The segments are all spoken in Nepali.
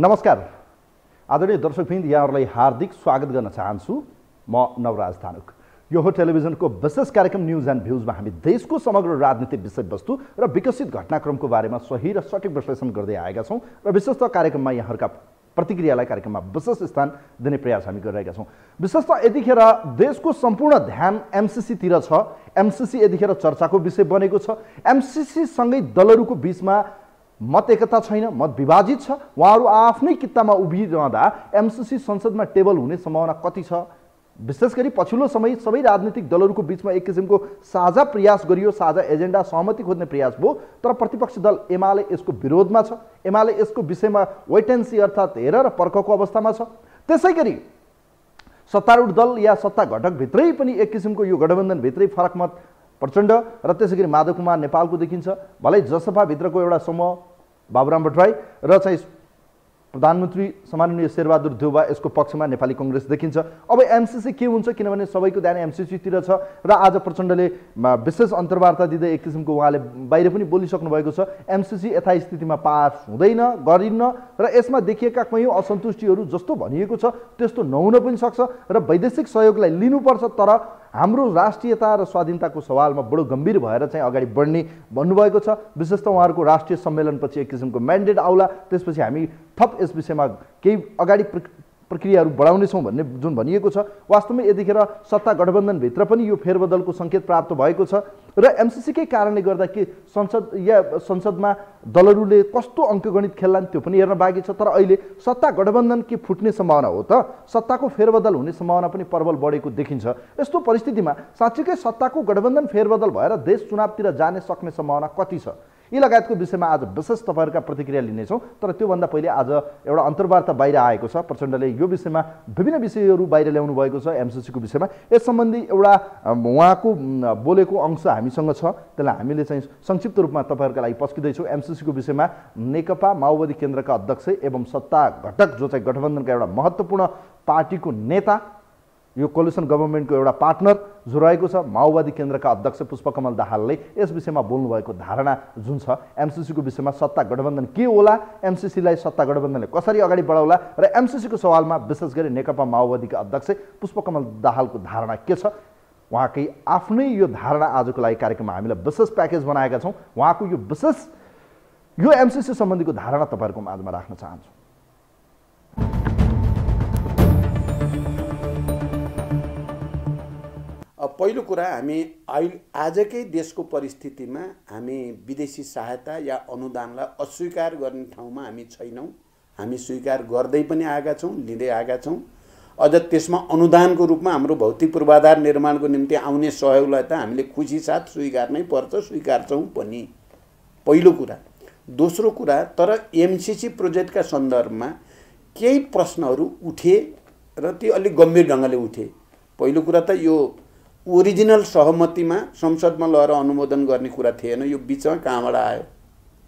नमस्कार। आदरणीय दर्शकवृन्द यहाँहरूलाई हार्दिक स्वागत गर्न चाहन्छु। म नवराज धानुक। यो हो टेलिभिजनको विशेष कार्यक्रम न्युज एन्ड भ्युजमा हामी देशको समग्र राजनीतिक विषयवस्तु र विकसित घटनाक्रमको बारेमा सही र सठिक विश्लेषण गर्दै आएका छौँ र विशेषतः कार्यक्रममा यहाँहरूका प्रतिक्रियालाई कार्यक्रममा विशेष स्थान दिने प्रयास हामी गरिरहेका छौँ। विशेषतः यतिखेर देशको सम्पूर्ण ध्यान एमसिसीतिर छ। एमसिसी यतिखेर चर्चाको विषय बनेको छ। एमसिसीसँगै दलहरूको बिचमा मत एकता छैन मत विभाजित छ। उहाँहरू आफ्नै कित्तामा उभिरहँदा एमसिसी संसदमा टेबल हुने सम्भावना कति छ? विशेष गरी पछिल्लो समय सबै राजनीतिक दलहरूको बिचमा एक किसिमको साझा प्रयास गरियो साझा एजेन्डा सहमति खोज्ने प्रयास भयो तर प्रतिपक्षी दल एमाले यसको विरोधमा छ। एमाले यसको विषयमा वेट एन्ड सी अर्थात् हेर र पर्खको अवस्थामा छ। त्यसै गरी सत्तारूढ दल या सत्ता घटकभित्रै पनि एक किसिमको यो गठबन्धनभित्रै फरक मत प्रचण्ड र त्यसै गरी माधव कुमार नेपालको देखिन्छ। भलै जसपाभित्रको एउटा समूह बाबुराम भट्टराई र चाहिँ प्रधानमन्त्री सम्माननीय शेरबहादुर देउबा यसको पक्षमा नेपाली कङ्ग्रेस देखिन्छ। अब एमसिसी के हुन्छ? किनभने सबैको ध्यान एमसिसीतिर छ र आज प्रचण्डले विशेष अन्तर्वार्ता दिँदै एक किसिमको उहाँले बाहिर पनि बोलिसक्नु भएको छ। एमसिसी यथास्थितिमा पास हुँदैन गरिन्न र यसमा देखिएका कैयौँ असन्तुष्टिहरू जस्तो भनिएको छ त्यस्तो नहुन पनि सक्छ र वैदेशिक सहयोगलाई लिनुपर्छ तर हाम्रो राष्ट्रियता र स्वाधीनताको सवालमा बडो गम्भीर भएर चाहिँ अगाडि बढ्ने भन्नुभएको छ। विशेष त उहाँहरूको राष्ट्रिय सम्मेलनपछि एक किसिमको म्यान्डेट आउला। त्यसपछि हामी थप यस विषयमा केही अगाडि प्रक्रियाहरू बढाउनेछौँ भन्ने जुन भनिएको छ वास्तवमै यतिखेर सत्ता गठबन्धनभित्र पनि यो फेरबदलको सङ्केत प्राप्त भएको छ र एमसिसीकै कारणले गर्दा के संसद या संसदमा दलहरूले कस्तो अङ्कगणित खेल्लान् त्यो पनि हेर्न बाँकी छ तर अहिले सत्ता गठबन्धन के फुट्ने सम्भावना हो त सत्ताको फेरबदल हुने सम्भावना पनि प्रबल बढेको देखिन्छ। यस्तो परिस्थितिमा साँच्चीकै सत्ताको गठबन्धन फेरबदल भएर देश चुनावतिर जाने सक्ने सम्भावना कति छ? यी लगायतको विषयमा आज विशेष तपाईँहरूका प्रतिक्रिया लिनेछौँ तर त्योभन्दा पहिले आज एउटा अन्तर्वार्ता बाहिर आएको छ। प्रचण्डले यो विषयमा विभिन्न विषयहरू बाहिर ल्याउनु भएको छ एमसिसीको विषयमा। यस सम्बन्धी एउटा उहाँको बोलेको अंश हामीसँग छ। त्यसलाई हामीले चाहिँ संक्षिप्त रूपमा तपाईँहरूका लागि पस्किँदैछौँ। एमसिसीको विषयमा नेकपा माओवादी केन्द्रका अध्यक्ष एवं सत्ता घटक जो चाहिँ गठबन्धनका एउटा महत्त्वपूर्ण पार्टीको नेता यो कोलिसन गभर्मेन्टको एउटा पार्टनर जो रहेको छ माओवादी केन्द्रका अध्यक्ष पुष्पकमल दाहालले। यस विषयमा बोल्नुभएको धारणा जुन छ एमसिसीको विषयमा सत्ता गठबन्धन के होला एमसिसीलाई सत्ता गठबन्धनले कसरी अगाडि बढाउला र एमसिसीको सवालमा विशेष गरी नेकपा माओवादीका अध्यक्ष पुष्पकमल दाहालको धारणा के छ? उहाँकै आफ्नै यो धारणा आजको लागि कार्यक्रममा हामीलाई विशेष प्याकेज बनाएका छौँ। उहाँको यो विशेष यो एमसिसी सम्बन्धीको धारणा तपाईँहरूको माझमा राख्न चाहन्छु। पहिलो कुरा हामी अहिले आजकै देशको परिस्थितिमा हामी विदेशी सहायता या अनुदानलाई अस्वीकार गर्ने ठाउँमा हामी छैनौँ। हामी स्वीकार गर्दै पनि आएका छौँ लिँदै आएका छौँ। अझ त्यसमा अनुदानको रूपमा हाम्रो भौतिक पूर्वाधार निर्माणको निम्ति आउने सहयोगलाई त हामीले खुसी साथ स्वीकार्नै पर्छ स्वीकार्छौँ पनि। पहिलो कुरा। दोस्रो कुरा तर एमसिसी प्रोजेक्टका सन्दर्भमा केही प्रश्नहरू उठे र त्यो अलिक गम्भीर ढङ्गले उठे। पहिलो कुरा त यो ओरिजिनल सहमतिमा संसदमा लगेर अनुमोदन गर्ने कुरा थिएन। यो बिचमा कहाँबाट आयो?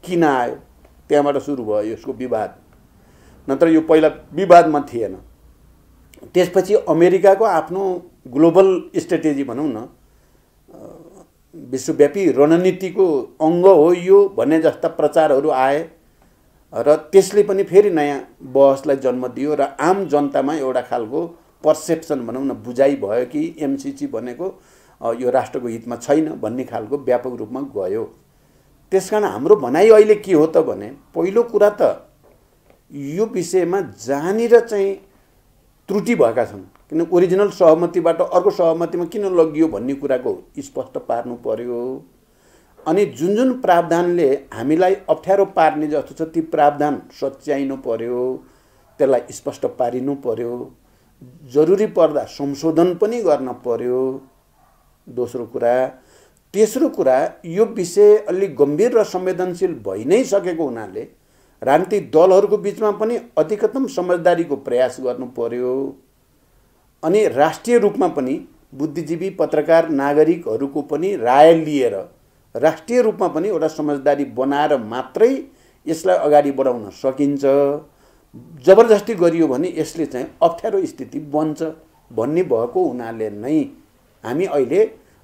किन आयो? त्यहाँबाट सुरु भयो यसको विवाद। नत्र यो पहिला विवादमा थिएन। त्यसपछि अमेरिकाको आफ्नो ग्लोबल स्ट्राटेजी भनौँ न विश्वव्यापी रणनीतिको अङ्ग हो यो भन्ने जस्ता प्रचारहरू आए र त्यसले पनि फेरि नयाँ बहसलाई जन्म दियो र आम जनतामा एउटा खालको पर्सेप्सन भनौँ न बुझाइ भयो कि एमसिसी भनेको यो राष्ट्रको हितमा छैन भन्ने खालको व्यापक रूपमा गयो। त्यस कारण हाम्रो भनाइ अहिले के हो त भने पहिलो कुरा त यो विषयमा जहाँनिर चाहिँ त्रुटि भएका छन् किन ओरिजिनल सहमतिबाट अर्को सहमतिमा किन लगियो भन्ने कुराको स्पष्ट पार्नु पर्यो। अनि जुन जुन प्रावधानले हामीलाई अप्ठ्यारो पार्ने जस्तो छ ती प्रावधान सच्याइनु पर्यो त्यसलाई स्पष्ट पारिनु पर्यो। जरुरी पर्दा संशोधन पनि गर्न पर्यो। दोस्रो कुरा तेस्रो कुरा यो विषय अलिक गम्भीर र संवेदनशील भइ नै सकेको हुनाले राजनीतिक दलहरूको बिचमा पनि अधिकतम समझदारीको प्रयास गर्नु पर्यो। अनि राष्ट्रिय रूपमा पनि बुद्धिजीवी पत्रकार नागरिकहरूको पनि राय लिएर राष्ट्रिय रूपमा पनि एउटा समझदारी बनाएर मात्रै यसलाई अगाडि बढाउन सकिन्छ। जबरजस्ती गरियो भने यसले चाहिँ अप्ठ्यारो स्थिति बन्छ भन्ने भएको हुनाले नै हामी अहिले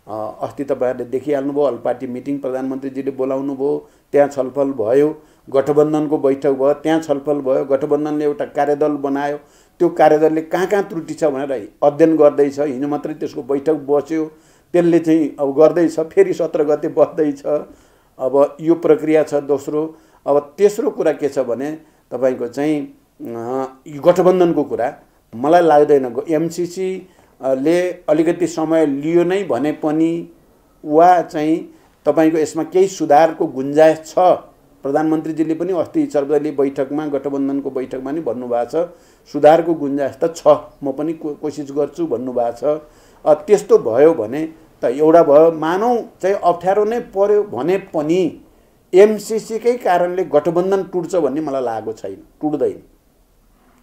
अस्ति तपाईँहरूले देखिहाल्नुभयो अल पार्टी मिटिङ प्रधानमन्त्रीजीले बोलाउनु भयो त्यहाँ छलफल भयो गठबन्धनको बैठक भयो त्यहाँ छलफल भयो गठबन्धनले एउटा कार्यदल बनायो त्यो कार्यदलले कहाँ कहाँ त्रुटि छ भनेर अध्ययन गर्दैछ हिजो मात्रै त्यसको बैठक बस्यो त्यसले चाहिँ अब गर्दैछ फेरि सत्र गते बस्दैछ अब यो प्रक्रिया छ दोस्रो अब तेस्रो कुरा के छ भने तपाईँको चाहिँ गठबन्धनको कुरा मलाई लाग्दैन। एमसिसीले अलिकति समय लियो नै भने पनि वा चाहिँ तपाईँको यसमा केही सुधारको गुन्जाइस छ। प्रधानमन्त्रीजीले पनि अस्ति सर्वदलीय बैठकमा गठबन्धनको बैठकमा नि भन्नुभएको छ सुधारको गुन्जाइस त छ। म पनि को कोसिस गर्छु भन्नुभएको छ। त्यस्तो भयो भने त एउटा भयो मानौ चाहिँ अप्ठ्यारो नै पर्यो भने पनि एमसिसीकै कारणले गठबन्धन टुट्छ भन्ने मलाई लागेको छैन टुट्दैन।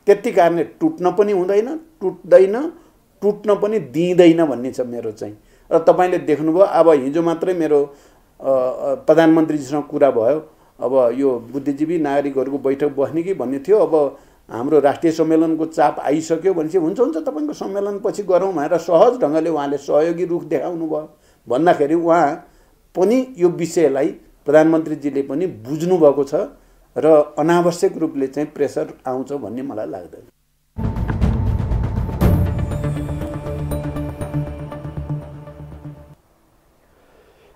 त्यति कारणले टुट्न पनि हुँदैन टुट्दैन टुट्न पनि दिँदैन भन्ने छ मेरो चाहिँ। र तपाईँले देख्नुभयो अब हिजो मात्रै मेरो प्रधानमन्त्रीजीसँग कुरा भयो। अब यो बुद्धिजीवी नागरिकहरूको बैठक बस्ने कि भन्ने थियो। अब हाम्रो राष्ट्रिय सम्मेलनको चाप आइसक्यो भनेपछि हुन्छ हुन्छ तपाईँको सम्मेलनपछि गरौँ भनेर सहज ढङ्गले उहाँले सहयोगी रुख देखाउनु भयो भन्दाखेरि उहाँ पनि यो विषयलाई प्रधानमन्त्रीजीले पनि बुझ्नुभएको छ र अनावश्यक रूपले चाहिँ प्रेसर आउँछ भन्ने मलाई लाग्दैन।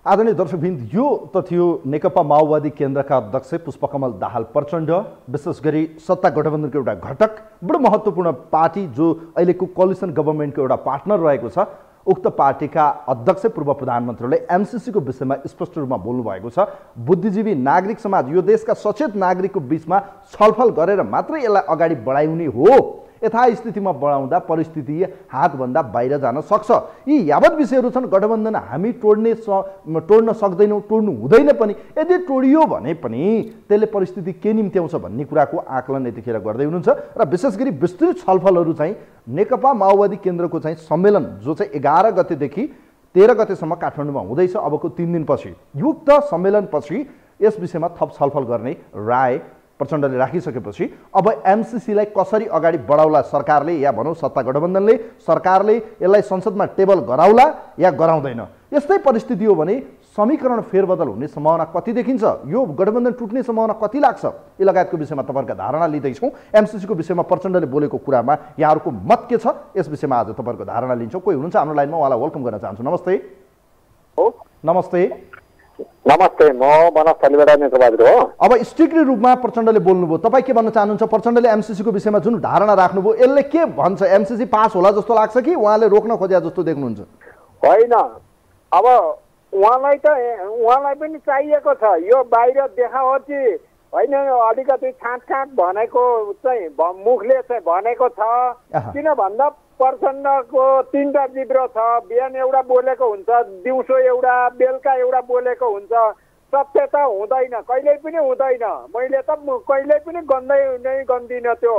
आदरणीय दर्शकबिन्द यो त थियो नेकपा माओवादी केन्द्रका अध्यक्ष पुष्पकमल दाहाल प्रचण्ड विशेष गरी सत्ता गठबन्धनको एउटा घटक बडो महत्त्वपूर्ण पार्टी जो अहिलेको कोलिसन गभर्मेन्टको एउटा पार्टनर रहेको छ। उक्त पार्टीका अध्यक्ष पूर्व प्रधानमन्त्रीले एमसिसीको विषयमा स्पष्ट रूपमा बोल्नुभएको छ। बुद्धिजीवी नागरिक समाज यो देशका सचेत नागरिकको बिचमा छलफल गरेर मात्रै यसलाई अगाडि बढाउने हो। यथास्थितिमा बढाउँदा परिस्थिति हातभन्दा बाहिर जान सक्छ। यी यावत विषयहरू छन् गठबन्धन हामी तोड्ने तोड्न सक्दैनौँ टोड्नु हुँदैन पनि। यदि तोडियो भने पनि त्यसले परिस्थिति के निम्त्याउँछ भन्ने कुराको आकलन यतिखेर गर्दै हुनुहुन्छ। र विशेष गरी विस्तृत छलफलहरू चाहिँ नेकपा माओवादी केन्द्रको चाहिँ सम्मेलन जो चाहिँ एघार गतेदेखि तेह्र गतेसम्म काठमाडौँमा हुँदैछ अबको तिन दिनपछि। युक्त सम्मेलनपछि यस विषयमा थप छलफल गर्ने राय प्रचण्डले राखिसकेपछि अब एमसिसीलाई कसरी अगाडि बढाउला सरकारले? या भनौँ सत्ता गठबन्धनले? सरकारले यसलाई संसदमा टेबल गराउला या गराउँदैन? यस्तै परिस्थिति हो भने समीकरण फेरबदल हुने सम्भावना कति देखिन्छ? यो गठबन्धन टुट्ने सम्भावना कति लाग्छ? यी लगायतको विषयमा तपाईँहरूका धारणा लिँदैछौँ। एमसिसीको विषयमा प्रचण्डले बोलेको कुरामा यहाँहरूको मत के छ? यस विषयमा आज तपाईँहरूको धारणा लिन्छौँ। कोही हुनुहुन्छ हाम्रो लाइनमा? उहाँलाई वेलकम गर्न चाहन्छु। नमस्ते। नमस्ते। नमस्ते म मनोज थलीबाट नेत्रबहादुर हो। अब स्ट्रिक्टली रूपमा प्रचण्डले बोल्नुभयो। तपाईँ के भन्न चाहनुहुन्छ? प्रचण्डले एमसिसीको विषयमा जुन धारणा राख्नुभयो यसले के भन्छ? एमसिसी पास होला जस्तो लाग्छ कि उहाँले रोक्न खोजे जस्तो देख्नुहुन्छ? होइन। अब उहाँलाई त उहाँलाई पनि चाहिएको छ। यो बाहिर देखावटी होइन अलिकति छाँटकाँट भनेको चाहिँ मुखले चाहिँ भनेको छ। किन भन्दा प्रचण्डको तिनवटा जिब्रो छ। बिहान एउटा बोलेको हुन्छ दिउँसो एउटा बेलुका एउटा बोलेको हुन्छ। सत्य त हुँदैन कहिल्यै पनि हुँदैन। मैले त कहिल्यै पनि गन्दै नै गन्दिनँ त्यो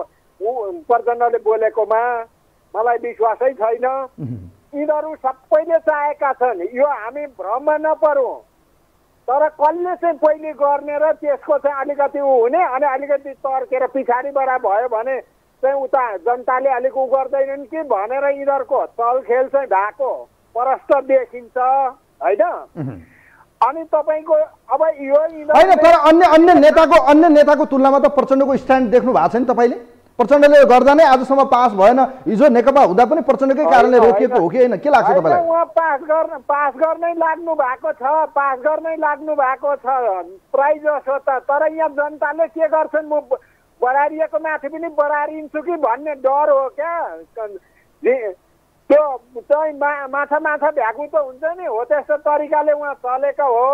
प्रचण्डले बोलेकोमा। मलाई विश्वासै छैन। यिनीहरू सबैले चाहेका छन् यो हामी भ्रममा नपरौँ। तर कसले चाहिँ पहिले गर्ने र त्यसको चाहिँ अलिकति ऊ हुने अनि अलिकति तर्केर पछाडिबाट भयो भने चाहिँ उता जनताले अलिक उ गर्दैनन् कि भनेर यिनीहरूको चलखेल चाहिँ भएको प्रष्ट देखिन्छ होइन? अनि तपाईँको अब यो होइन तर अन्य अन्य नेताको अन्य नेताको तुलनामा त प्रचण्डको स्ट्यान्ड देख्नु भएको छ नि तपाईँले। प्रचण्डले गर्दा नै आजसम्म पास भएन। हिजो नेकपा हुँदा पनि प्रचण्डकै कारणले रोकिएको हो कि होइन? के लाग्छ तपाईँलाई? उहाँ पास गर्न पास गर्नै लाग्नु भएको छ पास गर्नै लाग्नु भएको छ। प्राइज जसो त तर यहाँ जनताले के गर्छन्? म बढारिएको माथि पनि बढारिन्छु कि भन्ने डर हो क्या? त्यो चाहिँ माछा माछा भ्यागु त हुन्छ नि हो त्यस्तो तरिकाले उहाँ चलेको हो।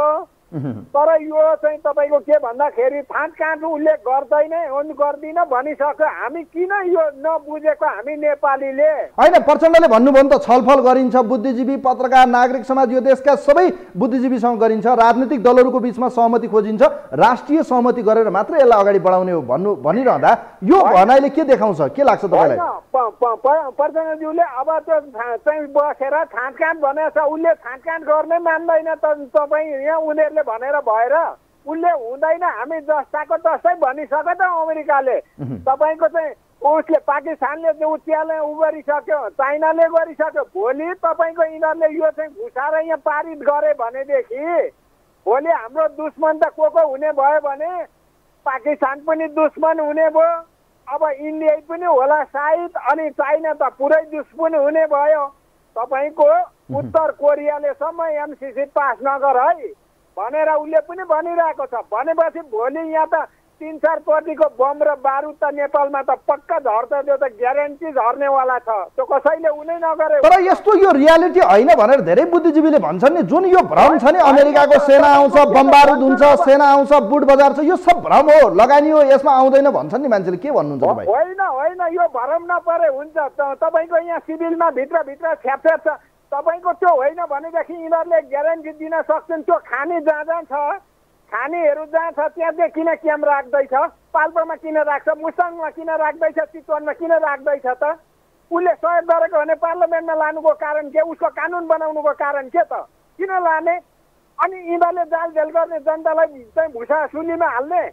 तर यो चाहिँ तपाईँको के भन्दाखेरि काँट उसले गर्दैन गर्दिन भनिसक्यो। हामी किन यो नबुझेको हामी नेपालीले? होइन प्रचण्डले भन्नुभयो नि त छलफल गरिन्छ बुद्धिजीवी पत्रकार नागरिक समाज यो देशका सबै बुद्धिजीवीसँग गरिन्छ राजनीतिक दलहरूको बिचमा सहमति खोजिन्छ राष्ट्रिय सहमति गरेर मात्रै यसलाई अगाडि बढाउने हो भन्नु भनिरहँदा यो भनाइले के देखाउँछ? के लाग्छ तपाईँलाई? प्रचण्डज्यूले अब त्यो चाहिँ बसेर छाँटकाँट भनेको छ उसले छाँटकाँट गर्नै मान्दैन त तपाईँ यहाँ उनीहरूले उसले भनेर भएर उसले हुँदैन हामी जस्ताको तस्तै भनिसक्यो त अमेरिकाले। तपाईँको चाहिँ उसले पाकिस्तानले त्यहाँले उ गरिसक्यो चाइनाले गरिसक्यो भोलि तपाईँको यिनीहरूले यो चाहिँ घुसाएर यहाँ पारित गरे भनेदेखि भोलि हाम्रो दुश्मन त को को हुने भयो भने पाकिस्तान पनि दुश्मन हुने भयो अब इन्डिया पनि होला सायद अनि चाइना त पुरै दुश्मन हुने भयो। तपाईँको उत्तर कोरियाले सम्म एमसिसी पास नगर है। भनेर उसले पनि भनिरहेको छ। भनेपछि भोलि यहाँ त तिन चार प्रतिको बम र बारुद त नेपालमा त पक्का झर्छ त्यो त ग्यारेन्टी झर्नेवाला छ। त्यो कसैले उनै नगरे तर यस्तो यो रियालिटी होइन भनेर धेरै बुद्धिजीवीले भन्छन् नि जुन यो भ्रम छ नि अमेरिकाको सेना आउँछ बम बारुद हुन्छ सेना आउँछ बुट बजार छ यो सब भ्रम हो लगानी हो यसमा आउँदैन भन्छन् नि मान्छेले। के भन्नुहुन्छ होइन होइन यो भरम नपरे हुन्छ। तपाईँको यहाँ सिभिलमा भित्रभित्र छ्यापछ्याप छ। तपाईँको त्यो होइन भनेदेखि यिनीहरूले ग्यारेन्टी दिन सक्छन्। त्यो खाने जहाँ जहाँ छ खानेहरू जहाँ छ त्यहाँ चाहिँ किन क्याम्प राख्दैछ? पाल्पामा किन राख्छ? मुसाङमा किन राख्दैछ? चितवनमा किन राख्दैछ त? उसले सहयोग गरेको भने पार्लियामेन्टमा लानुको कारण के? उसको कानुन बनाउनुको कारण के त? किन लाने? अनि यिनीहरूले जालझेल गर्ने जनतालाई चाहिँ भुसा सुलीमा हाल्ने?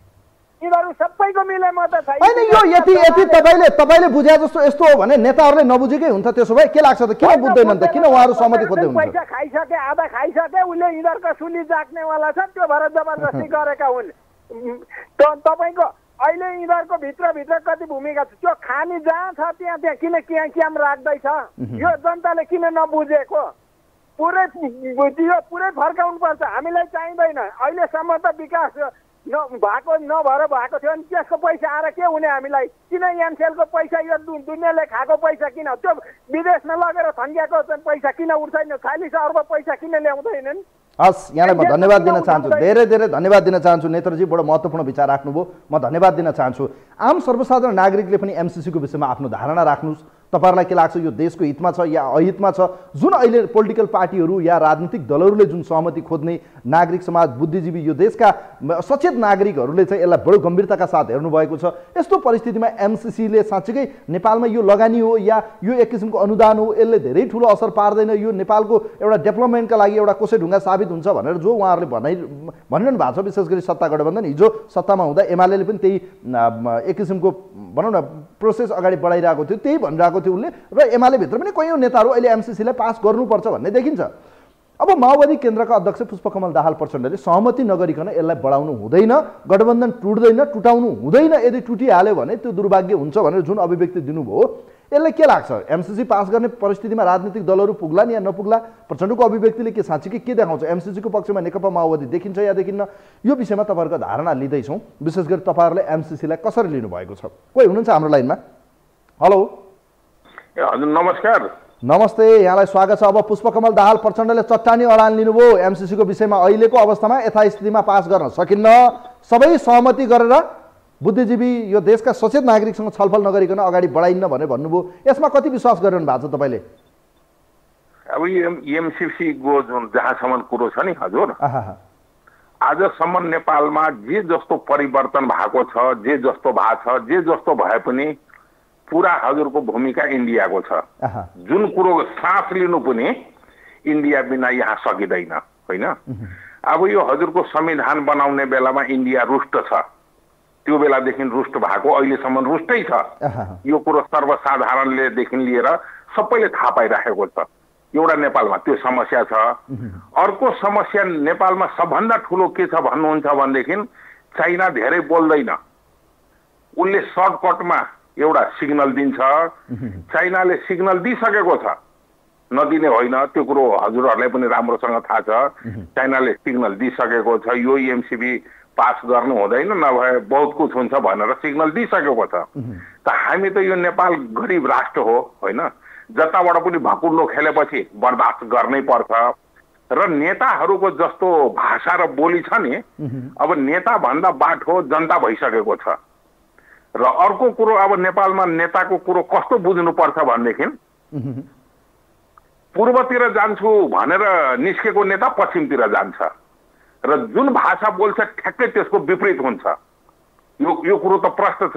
यिनीहरू सबैको मिले छ होइन यो यति यति तपाईँले तपाईँले बुझे जस्तो यस्तो हो भने नेताहरूले नबुझेकै हुन्छ त्यसो भए के लाग्छ त? किन बुझ्दैनन् त? किन उहाँहरू सहमति खोज्दै हुनुहुन्छ? पैसा खाइसके आधा खाइसके उसले यिनीहरूको सुली जाग्नेवाला छ। त्यो भएर जबरजस्ती गरेका हुन्। तपाईँको अहिले यिनीहरूको भित्रभित्र कति भूमिका छ? त्यो खानी जहाँ छ त्यहाँ त्यहाँ किन क्याम क्याम राख्दैछ? यो जनताले किन नबुझेको? पुरै यो पुरै फर्काउनु पर्छ हामीलाई चाहिँदैन। अहिलेसम्म त विकास भएको नभएर भएको थियो भने त्यसको पैसा आएर के हुने हामीलाई? किन एनसेलको पैसा यो दुनियाँले खाएको पैसा किन? त्यो विदेशमा लगेर थन्किएको पैसा किन उठ्दैन चालिस अर्ब पैसा किन ल्याउँदैनन् हस् यहाँलाई म धन्यवाद दिन चाहन्छु। धेरै धेरै धन्यवाद दिन चाहन्छु। नेत्रजी बडो महत्त्वपूर्ण विचार राख्नुभयो। म धन्यवाद दिन चाहन्छु। आम सर्वसाधारण नागरिकले पनि एमसिसीको विषयमा आफ्नो धारणा राख्नुहोस्। तपाईँहरूलाई के लाग्छ यो देशको हितमा छ या अहितमा छ? जुन अहिले पोलिटिकल पार्टीहरू या राजनीतिक दलहरूले जुन सहमति खोज्ने नागरिक समाज बुद्धिजीवी यो देशका सचेत नागरिकहरूले चाहिँ यसलाई बडो गम्भीरताका साथ हेर्नुभएको छ। यस्तो परिस्थितिमा एमसिसीले साँच्चीकै नेपालमा यो लगानी हो या यो एक किसिमको अनुदान हो यसले धेरै ठुलो असर पार्दैन। यो नेपालको एउटा डेभलपमेन्टका लागि एउटा कोसे ढुङ्गा साबित हुन्छ भनेर जो उहाँहरूले भनाइ भनिरहनु भएको छ विशेष गरी सत्ता गठबन्धन हिजो सत्तामा हुँदा एमाले पनि त्यही एक किसिमको भनौँ न प्रोसेस अगाडि बढाइरहेको थियो त्यही भनिरहेको थियो उसले र एमालेभित्र पनि कैयौँ नेताहरू अहिले एमसिसीलाई पास गर्नुपर्छ भन्ने देखिन्छ। अब माओवादी केन्द्रका अध्यक्ष पुष्पकमल दाहाल प्रचण्डले सहमति नगरिकन यसलाई बढाउनु हुँदैन गठबन्धन टुट्दैन टुटाउनु हुँदैन यदि टुटिहाल्यो भने त्यो दुर्भाग्य हुन्छ भनेर जुन अभिव्यक्ति दिनुभयो यसले के लाग्छ? एमसिसी पास गर्ने परिस्थितिमा राजनीतिक दलहरू पुग्लान् या नपुग्ला? प्रचण्डको अभिव्यक्तिले के साँच्चीकै के देखाउँछ? एमसिसीको पक्षमा नेकपा माओवादी देखिन्छ या देखिन्न? यो विषयमा तपाईँहरूको धारणा लिँदैछौँ। विशेष गरी तपाईँहरूले एमसिसीलाई कसरी लिनुभएको छ? कोही हुनुहुन्छ हाम्रो लाइनमा? हेलो? हजुर नमस्कार। नमस्ते यहाँलाई स्वागत छ। अब पुष्पकमल दाहाल प्रचण्डले चट्टानी अडान लिनुभयो। एमसिसीको विषयमा अहिलेको अवस्थामा यथास्थितिमा पास गर्न सकिन्न। सबै सहमति गरेर बुद्धिजीवी यो देशका सचेत नागरिकसँग छलफल नगरिकन अगाडि बढाइन्न भनेर भन्नुभयो। यसमा कति विश्वास गरिरहनु भएको छ तपाईँले? अब एमसिसीको जुन जहाँसम्म कुरो छ नि हजुर। आजसम्म नेपालमा जे जस्तो परिवर्तन भएको छ जे जस्तो भएको छ जे जस्तो भए पनि पुरा हजुरको भूमिका इन्डियाको छ। जुन कुरो सास लिनु पनि इन्डिया बिना यहाँ सकिँदैन होइन? अब यो हजुरको संविधान बनाउने बेलामा इन्डिया रुष्ट छ। त्यो बेलादेखि रुष्ट भएको अहिलेसम्म रुष्टै छ। यो कुरो सर्वसाधारणलेदेखि लिएर सबैले थाहा पाइराखेको छ। एउटा नेपालमा त्यो समस्या छ। अर्को समस्या नेपालमा सबभन्दा ठुलो के छ भन्नुहुन्छ भनेदेखि चाइना धेरै बोल्दैन। उसले सर्टकटमा एउटा सिग्नल दिन्छ। चाइनाले सिग्नल दिइसकेको छ। नदिने होइन त्यो कुरो हजुरहरूलाई पनि राम्रोसँग थाहा छ। चाइनाले सिग्नल दिइसकेको छ। यो एमसिबी पास गर्नु हुँदैन नभए बहुत कुछ हुन्छ भनेर सिग्नल दिइसकेको छ। त हामी त यो नेपाल गरिब राष्ट्र हो होइन? जताबाट पनि भकुन्डो खेलेपछि बर्दास्त गर्नै पर्छ। र नेताहरूको जस्तो भाषा र बोली छ नि अब नेता भन्दा बाठो जनता भइसकेको छ। र अर्को कुरो अब नेपालमा नेताको कुरो कस्तो बुझ्नुपर्छ भनेदेखि पूर्वतिर जान्छु भनेर निस्केको नेता पश्चिमतिर जान्छ। र जुन भाषा बोल्छ ठ्याक्कै त्यसको विपरीत हुन्छ। यो यो कुरो त प्रश्न छ।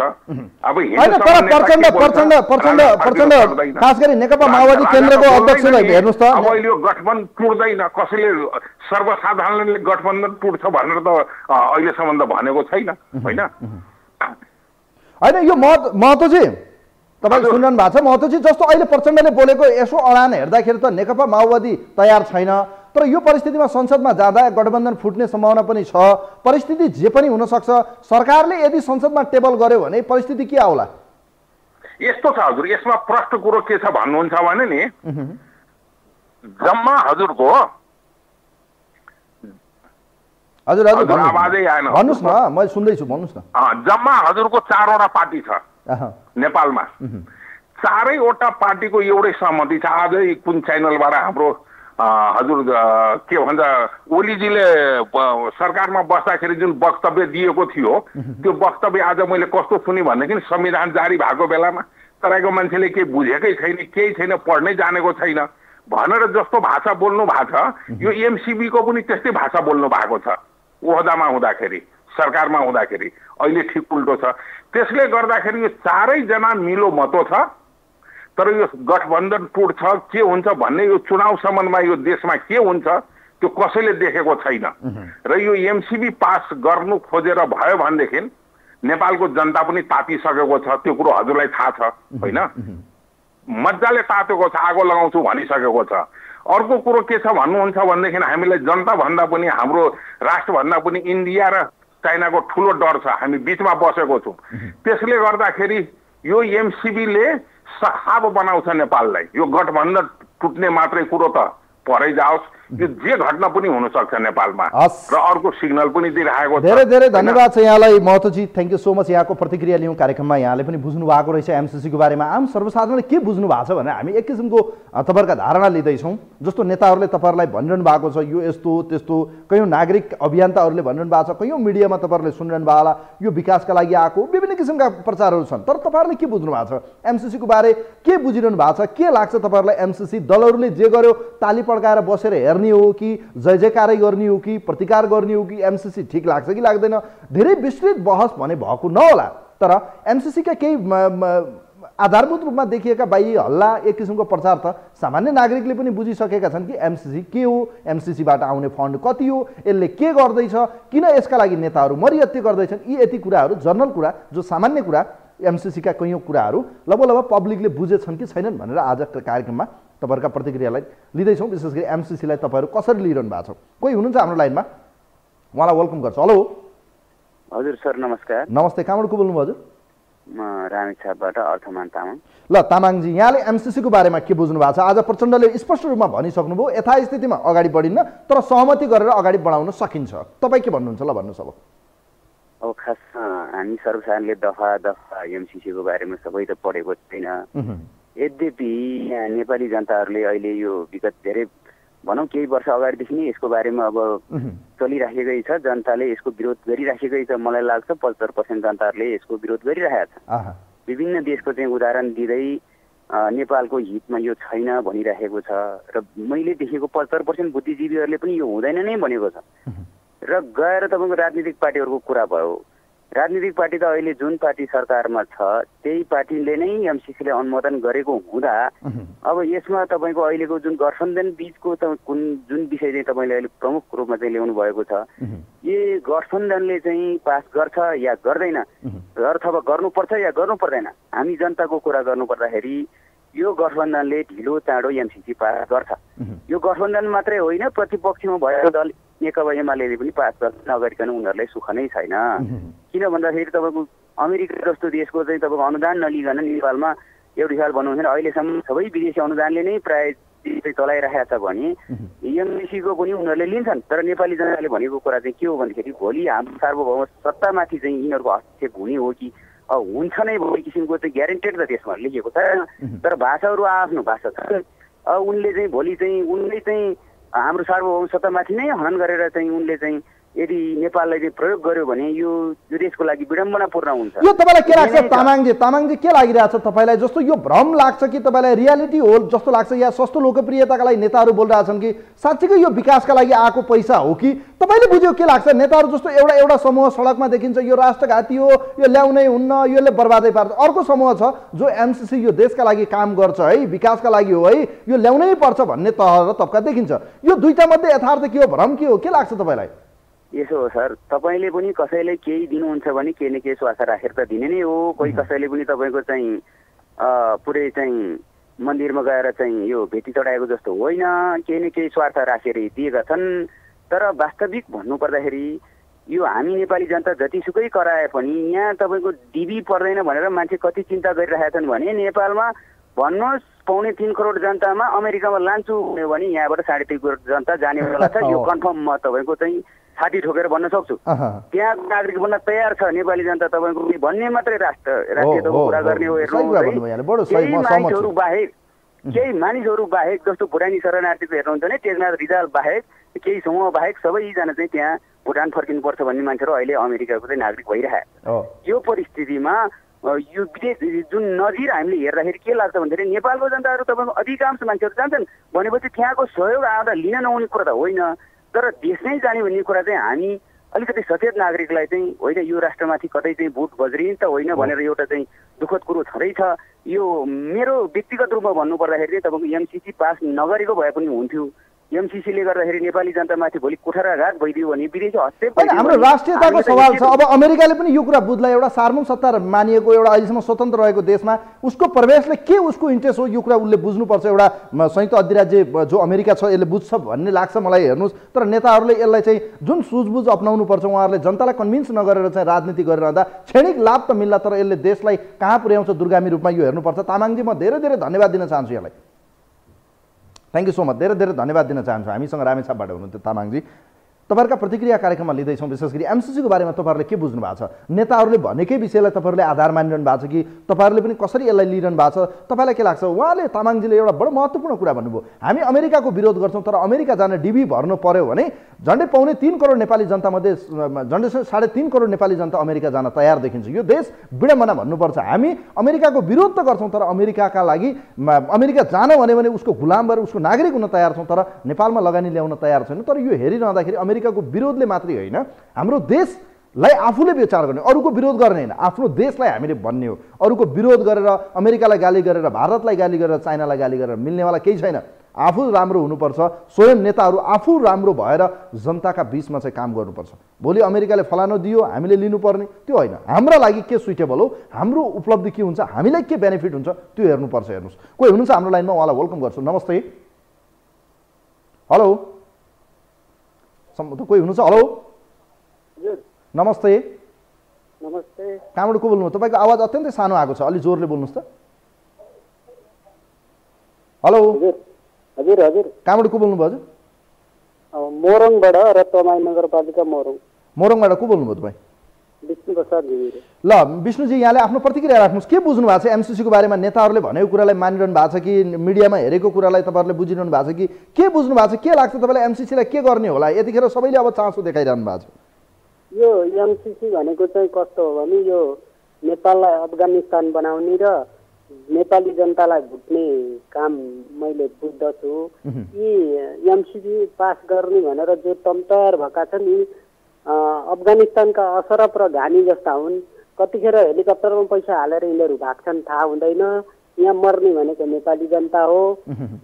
अब प्रचण्ड प्रचण्ड प्रचण्ड प्रचण्ड। खास गरी नेकपा माओवादी केन्द्रको अध्यक्षलाई नि। हेर्नुहोस् अब त अहिले यो गठबन्धन टुट्दैन। कसैले सर्वसाधारणले गठबन्धन टुट्छ भनेर त अहिलेसम्म त भनेको छैन। होइन? होइन यो महत महतोजी तपाईँले। सुनिरहनु भएको छ महतोजी जस्तो अहिले प्रचण्डले बोलेको यसो अडान हेर्दाखेरि त नेकपा माओवादी तयार छैन। तर यो परिस्थितिमा संसदमा जाँदा गठबन्धन फुट्ने सम्भावना पनि छ। परिस्थिति जे पनि हुनसक्छ सरकारले यदि संसदमा टेबल गर्यो भने परिस्थिति के आउला? यस्तो छ हजुर यसमा प्रष्ट कुरो के छ भन्नुहुन्छ भने नि जम्मा हजुरको हजुर हजुर। आवाजै आएन। भन्नुहोस् न म सुन्दैछु भन्नुहोस् न। जम्मा हजुरको चारवटा पार्टी छ नेपालमा। चारैवटा पार्टीको एउटै सहमति छ। आजै कुन च्यानलबाट हाम्रो हजुर के भन्छ ओलीजीले सरकारमा बस्दाखेरि जुन वक्तव्य दिएको थियो त्यो वक्तव्य आज मैले कस्तो सुने भनेदेखि संविधान जारी भएको बेलामा तराईको मान्छेले केही बुझेकै छैन केही छैन पढ्नै जानेको छैन। भनेर जस्तो भाषा बोल्नु भएको छ यो एमसिबीको पनि त्यस्तै भाषा बोल्नु भएको छ। ओहदामा हुँदाखेरि सरकारमा हुँदाखेरि अहिले ठिक उल्टो छ। त्यसले गर्दाखेरि यो चारैजना मिलो मतो छ। तर यो गठबन्धन टुट्छ के हुन्छ भन्ने यो चुनावसम्ममा यो देशमा के हुन्छ त्यो कसैले देखेको छैन। र यो एमसिबी पास गर्नु खोजेर भयो भनेदेखि नेपालको जनता पनि तातिसकेको छ त्यो कुरो हजुरलाई थाहा छ होइन? मजाले तातेको छ आगो लगाउँछु भनिसकेको छ। अर्को कुरो के छ भन्नुहुन्छ भनेदेखि हामीलाई जनताभन्दा पनि हाम्रो राष्ट्रभन्दा पनि इन्डिया र चाइनाको ठुलो डर छ हामी बिचमा बसेको छौँ। त्यसले गर्दाखेरि यो एमसिबीले सखाब बनाउँछ नेपाललाई। यो गठबन्धन टुट्ने मात्रै कुरो त। परै जाओस्। यो जे घटना पनि हुनसक्छ नेपालमा। र अर्को सिग्नल पनि दिइरहेको छ। धेरै धेरै? धन्यवाद छ यहाँलाई। महतोजी थ्याङ्क यू सो मच यहाँको प्रतिक्रिया लियौँ कार्यक्रममा। यहाँले पनि बुझ्नु भएको रहेछ एमसिसीको बारेमा। आम सर्वसाधारणले के बुझ्नु भएको छ भने हामी एक किसिमको तपाईँहरूका धारणा लिँदैछौँ। जस्तो नेताहरूले तपाईँहरूलाई भनिरहनु भएको छ यो यस्तो त्यस्तो कयौँ नागरिक अभियन्ताहरूले भनिरहनु भएको छ कयौँ मिडियामा तपाईँहरूले सुनिरहनु भएको होला यो विकासका लागि आएको विभिन्न किसिमका प्रचारहरू छन्। तर तपाईँहरूले के बुझ्नु भएको छ एमसिसीको बारे के बुझिरहनु भएको छ? के लाग्छ तपाईँहरूलाई? एमसिसी दलहरूले जे गर्यो ताली पड्काएर बसेर हेर्ने हो कि जय जयकारै गर्ने हो कि प्रतिकार गर्ने हो कि एमसिसी ठिक लाग्छ कि लाग्दैन? धेरै विस्तृत बहस भने भएको नहोला। तर एमसिसीका केही आधारभूत रूपमा देखिएका बाह्य हल्ला एक किसिमको प्रचार त सामान्य नागरिकले पनि बुझिसकेका छन् कि एमसिसी के हो एमसिसीबाट आउने फन्ड कति हो यसले के गर्दैछ किन यसका लागि नेताहरू मरियत्ते गर्दैछन्? यी यति कुराहरू जनरल कुरा जो सामान्य कुरा एमसिसीका कैयौँ कुराहरू लगभग लगभग पब्लिकले बुझेछन् कि छैनन् भनेर आजको कार्यक्रममा तपाईँहरूका प्रतिक्रियालाई लिँदैछौँ। विशेष गरी एमसिसीलाई तपाईँहरू कसरी लिइरहनु भएको छ? कोही हुनुहुन्छ हाम्रो लाइनमा? उहाँलाई वेलकम गर्छु। हेलो। हजुर सर नमस्कार। नमस्ते कहाँबाट को बोल्नुभयो हजुर? म रामेछापबाट अर्थमान तामाङ। ल तामाङजी यहाँले एमसिसीको बारेमा के बुझ्नु भएको छ? आज प्रचण्डले स्पष्ट रूपमा भनिसक्नुभयो यथास्थितिमा अगाडि बढिन्न तर सहमति गरेर अगाडि बढाउन सकिन्छ। तपाईँ के भन्नुहुन्छ? ल भन्नुहोस् अब। अब खासमा हामी सर्वसाधारणले दफा दफा एमसिसीको बारेमा सबै त पढेको छैन। यद्यपि यहाँ नेपाली जनताहरूले अहिले यो विगत धेरै भनौँ केही वर्ष अगाडिदेखि नै यसको बारेमा अब चलिराखेकै छ। जनताले यसको विरोध गरिराखेकै छ मलाई लाग्छ। पचहत्तर पर्सेन्ट जनताहरूले यसको विरोध गरिरहेका छ विभिन्न देशको चाहिँ उदाहरण दिँदै नेपालको हितमा यो छैन भनिराखेको छ र मैले देखेको पचहत्तर पर्सेन्ट बुद्धिजीवीहरूले पनि यो हुँदैन नै भनेको छ। र गएर तपाईँको राजनीतिक पार्टीहरूको कुरा भयो। राजनीतिक पार्टी त अहिले जुन पार्टी सरकारमा छ त्यही पार्टीले नै एमसिसीले अनुमोदन गरेको हुँदा अब यसमा तपाईँको अहिलेको जुन गठबन्धन बिचको त कुन जुन विषय चाहिँ तपाईँले अहिले प्रमुख रूपमा चाहिँ ल्याउनु भएको छ ये गठबन्धनले चाहिँ पास गर्छ या गर्दैन? अथवा गर्नुपर्छ या गर्नु पर्दैन हामी जनताको कुरा गर्नु पर्दाखेरि यो गठबन्धनले ढिलो चाँडो एमसिसी पास गर्छ। यो गठबन्धन मात्रै होइन प्रतिपक्षमा भएको दल नेकपा एमाले पनि पास गर्छ नगरिकन उनीहरूलाई सुख नै छैन। किन भन्दाखेरि तपाईँको अमेरिका जस्तो देशको चाहिँ तपाईँको अनुदान नलिकन नेपालमा एउटा हिसाब बनाउँदैन अहिलेसम्म सबै विदेशी अनुदानले नै प्राय चाहिँ चलाइरहेको छ भने एमसिसीको पनि उनीहरूले लिन्छन्। तर नेपाली जनताले भनेको कुरा चाहिँ के हो भन्दाखेरि भोलि हाम्रो सार्वभौम सत्तामाथि चाहिँ यिनीहरूको हस्तक्षेप हुने हो कि हुन्छ नै भन्ने किसिमको चाहिँ ग्यारेन्टेड त त्यसमा लेखिएको छैन तर भाषाहरू आफ्नो भाषा छ अब उनले चाहिँ भोलि चाहिँ उनले चाहिँ हाम्रो सार्वभौम सत्तामाथि नै हनन गरेर चाहिँ उनले चाहिँ यदि नेपाललाई चाहिँ प्रयोग गर्यो भने यो देशको लागि विडम्बनापूर्ण हुन्छ। यो तपाईँलाई के लाग्छ। तामाङजी तामाङजी के लागिरहेछ तपाईँलाई? जस्तो यो भ्रम लाग्छ कि तपाईँलाई रियालिटी हो जस्तो लाग्छ या सस्तो लोकप्रियताका लागि नेताहरू बोलिरहेछन् कि साँच्चीकै यो विकासका लागि आएको पैसा हो कि? तपाईँले बुझ्यो के लाग्छ? नेताहरू जस्तो एउटा एउटा समूह सडकमा देखिन्छ यो राष्ट्रघाती हो यो ल्याउनै हुन्न यसले बर्बादै पार्छ। अर्को समूह छ जो एमसिसी यो देशका लागि काम गर्छ है विकासका लागि हो है यो ल्याउनै पर्छ भन्ने तह र तब्का देखिन्छ। यो दुईटा मध्ये यथार्थ के हो? भ्रम के हो? के लाग्छ तपाईँलाई? यसो हो सर तपाईँले पनि कसैले केही दिनुहुन्छ भने केही न केही स्वास्थ्य राखेर त दिने नै हो। कोही कसैले पनि तपाईँको चाहिँ पुरै चाहिँ मन्दिरमा गएर चाहिँ यो भेटी चढाएको जस्तो होइन। केही न केही स्वार्थ राखेर दिएका छन्। तर वास्तविक भन्नुपर्दाखेरि यो हामी नेपाली जनता जतिसुकै कराए पनि यहाँ तपाईँको डिबी पर्दैन भनेर मान्छे कति चिन्ता गरिरहेका छन् भने नेपालमा भन्नुहोस् पाउने तिन करोड जनतामा अमेरिकामा लान्छु भन्यो भने यहाँबाट साढे तिन करोड जनता जानेवाला छ यो कन्फर्म म तपाईँको चाहिँ छाती ठोकेर भन्न सक्छु अहँ। त्यहाँ नागरिक बन्न तयार छ नेपाली जनता तपाईँको भन्ने मात्रै राष्ट्र राष्ट्रियताको कुरा गर्ने हो। हेर्नु छु। बाहेक केही मानिसहरू बाहेक जस्तो भुटानी शरणार्थीको हेर्नुहुन्छ भने तेजनाथ रिजाल बाहेक केही समूह बाहेक सबैजना चाहिँ त्यहाँ भुटान फर्किनुपर्छ भन्ने मान्छेहरू अहिले अमेरिकाको चाहिँ नागरिक भइरहे हो यो परिस्थितिमा यो विदेश जुन नजिर हामीले हेर्दाखेरि के लाग्छ भन्दाखेरि नेपालको जनताहरू तपाईँको अधिकांश मान्छेहरू जान्छन् भनेपछि त्यहाँको सहयोग आउँदा लिन नहुने कुरा त होइन तर देश नै जाने भन्ने कुरा चाहिँ हामी अलिकति सचेत नागरिकलाई चाहिँ होइन यो राष्ट्रमाथि कतै चाहिँ भुट बज्रिन् त होइन भनेर एउटा चाहिँ दुःखद कुरो छँदैछ। यो मेरो व्यक्तिगत रूपमा भन्नुपर्दाखेरि चाहिँ तपाईँको एमसिसी पास नगरेको भए पनि हुन्थ्यो। एमसिसीले गर्दाखेरि नेपाली जनतामाथि भोलि कुठाराघात भइदियो भने विदेशी हस्तक्षेप हाम्रो राष्ट्रियताको सवाल छ। अब अमेरिकाले पनि यो कुरा बुझ्ला एउटा सार्वभौम सत्ता मानिएको एउटा अहिलेसम्म स्वतन्त्र रहेको देशमा उसको प्रवेशले के उसको इन्ट्रेस्ट हो यो कुरा उसले बुझ्नुपर्छ। एउटा संयुक्त अधिराज्य जो अमेरिका छ यसले बुझ्छ भन्ने लाग्छ मलाई हेर्नुहोस्। तर नेताहरूले यसलाई चाहिँ जुन सुझबुझ अप्नाउनु पर्छ उहाँहरूले जनतालाई कन्भिन्स नगरेर चाहिँ राजनीति गरिरहँदा क्षणिक लाभ त मिल्ला तर यसले देशलाई कहाँ पुर्याउँछ दुर्गामी रूपमा यो हेर्नुपर्छ। तामाङजी म धेरै धेरै धन्यवाद दिन चाहन्छु यसलाई। थ्याङ्क यू सो मच धेरै धेरै धन्यवाद दिन चाहन्छु। हामीसँग रामेछापबाट हुनुहुन्थ्यो तामाङजी। तपाईँहरूका प्रतिक्रिया कार्यक्रममा लिँदैछौँ। विशेष गरी एमसिसीको बारेमा तपाईँहरूले के बुझ्नु भएको छ? नेताहरूले भनेकै विषयलाई तपाईँहरूले आधार मानिरहनु भएको छ कि तपाईँहरूले पनि कसरी यसलाई लिइरहनु भएको छ? तपाईँलाई के लाग्छ? उहाँले तामाङजीले एउटा बडो महत्त्वपूर्ण कुरा भन्नुभयो। हामी अमेरिकाको विरोध गर्छौँ तर अमेरिका जान डिबी भर्नु पर्यो भने झन्डै पाउने तिन करोड नेपाली जनतामध्ये झन्डै साढे तिन करोड नेपाली जनता अमेरिका जान तयार देखिन्छ। यो देश विडम्बना भन्नुपर्छ। हामी अमेरिकाको विरोध त गर्छौँ तर अमेरिकाका लागि अमेरिका जान भन्यो भने उसको गुलाम भएर उसको नागरिक हुन तयार छौँ तर नेपालमा लगानी ल्याउन तयार छैन। तर यो हेरिरहँदाखेरि अमेरिकाको विरोधले मात्रै होइन हाम्रो देशलाई आफूले विचार गर्ने अरूको विरोध गर्ने होइन। आफ्नो देशलाई हामीले भन्ने हो। अरूको विरोध गरेर अमेरिकालाई गाली गरेर भारतलाई गाली गरेर चाइनालाई गाली गरेर मिल्नेवाला केही छैन। आफू राम्रो हुनुपर्छ स्वयं नेताहरू आफू राम्रो भएर जनताका बिचमा चाहिँ काम गर्नुपर्छ। भोलि अमेरिकाले फलानो दियो हामीले लिनुपर्ने। त्यो होइन। हाम्रा लागि के सुइटेबल हो? हाम्रो उपलब्धि के हुन्छ? हामीलाई के बेनिफिट हुन्छ? त्यो हेर्नुपर्छ हेर्नुहोस्। कोही हुनुहुन्छ हाम्रो लाइनमा? उहाँलाई वेलकम गर्छु। नमस्ते। हेलो कोही हुनुहुन्छ? हेलो नमस्ते। नमस्ते। कहाँबाट को बोल्नु तपाईँको आवाज अत्यन्तै सानो आएको छ। अलिक जोरले बोल्नुहोस् त। हेलो हजुर हजुर। कहाँबाट को हजुर? मोरङबाट रत्तमाई नगरपालिका मोरङ। मोरङबाट को बोल्नुभयो तपाईँ? ल विष्णुजी यहाँले आफ्नो प्रतिक्रिया राख्नुहोस्। के बुझ्नु भएको छ? एमसिसीको बारेमा नेताहरूले भनेको कुरालाई मानिरहनु भएको छ कि मिडियामा हेरेको कुरालाई तपाईँहरूले बुझिरहनु भएको छ कि? के बुझ्नु भएको छ? के लाग्छ तपाईँलाई एमसिसीलाई के गर्ने होला? यतिखेर सबैले अब चासो देखाइरहनु भएको छ। यो एमसिसी भनेको चाहिँ कस्तो हो भने यो नेपाललाई अफगानिस्तान बनाउने र नेपाली जनतालाई भुट्ने काम मैले बुझ्दछु। यी एमसिसी पास गर्ने भनेर जो तम तयार भएका छन् यी अफगानिस्तानका अशरफ र घानी जस्ता हुन् कतिखेर हेलिकप्टरमा पैसा हालेर यिनीहरू भाग्छन् थाहा हुँदैन। यहाँ मर्ने भनेको नेपाली जनता हो।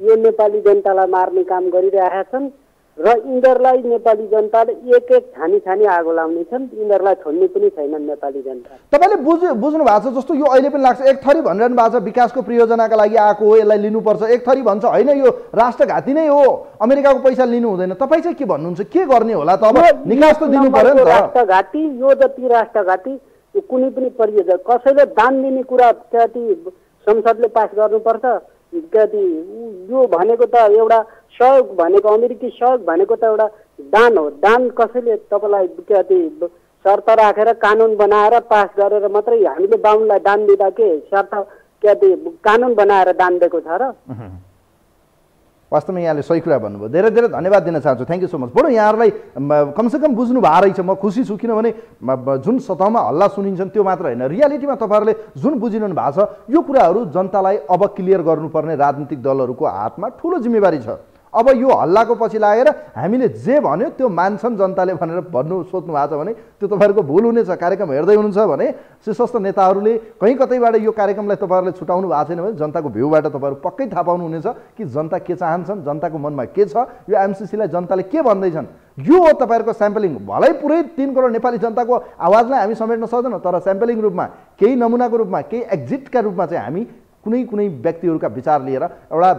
यो नेपाली जनतालाई मार्ने काम गरिरहेका छन्। र यिनीहरूलाई नेपाली जनताले एक एक छानी छानी आगो लाउने छन् यिनीहरूलाई छोड्ने पनि छैनन् नेपाली जनता। तपाईँले बुझ बुझ्नु भएको छ जस्तो यो अहिले पनि लाग्छ। एक थरी भनिरहनु भएको छ विकासको प्रयोजनाका लागि आएको हो यसलाई लिनुपर्छ। एक थरी भन्छ होइन यो राष्ट्रघाती नै हो अमेरिकाको पैसा लिनु हुँदैन। तपाईँ चाहिँ के भन्नुहुन्छ? के गर्ने होला त अब? निकास त दिनु पर्यो नि त। राष्ट्रघाती यो जति राष्ट्रघाती कुनै पनि परियोजना कसैले दान दिने कुरा संसदले पास गर्नुपर्छ। कति यो भनेको त एउटा सहयोग भनेको अमेरिकी सहयोग भनेको त एउटा दान हो। दान कसैले तपाईँलाई कति शर्त राखेर कानुन बनाएर पास गरेर मात्रै हामीले बाहुनलाई दान दिँदा के? शर्त कति कानुन बनाएर दान दिएको छ र। वास्तवमा यहाँले सही कुरा भन्नुभयो। धेरै धेरै धन्यवाद दिन चाहन्छु। थ्याङ्क यू सो मच बडो यहाँहरूलाई कमसेकम बुझ्नु भएको रहेछ म खुसी छु किनभने जुन सतहमा हल्ला सुनिन्छन् त्यो मात्र होइन। रियालिटीमा तपाईँहरूले जुन बुझिरहनु भएको छ यो कुराहरू जनतालाई अब क्लियर गर्नुपर्ने राजनीतिक दलहरूको हातमा ठुलो जिम्मेवारी छ। अब यो हल्लाको पछि लागेर हामीले जे भन्यो त्यो मान्छन् जनताले भनेर भन्नु सोध्नु भएको छ भने त्यो तपाईँहरूको भुल हुनेछ कार्यक्रम हेर्दै हुनुहुन्छ भने शीर्षस्थ नेताहरूले कहीँ कतैबाट यो कार्यक्रमलाई तपाईँहरूले छुटाउनु भएको छैन भने जनताको भ्यूबाट तपाईँहरू पक्कै थाहा पाउनुहुनेछ कि जनता के चाहन्छन् जनताको मनमा के छ। यो एमसिसीलाई जनताले के भन्दैछन्? यो हो तपाईँहरूको स्याम्पलिङ भलै पुरै तिन करोड नेपाली जनताको आवाजलाई हामी समेट्न सक्दैनौँ तर स्याम्पलिङ रूपमा केही नमुनाको रूपमा केही एक्जिटका रूपमा चाहिँ हामी कुनै कुनै व्यक्तिहरूका विचार लिएर एउटा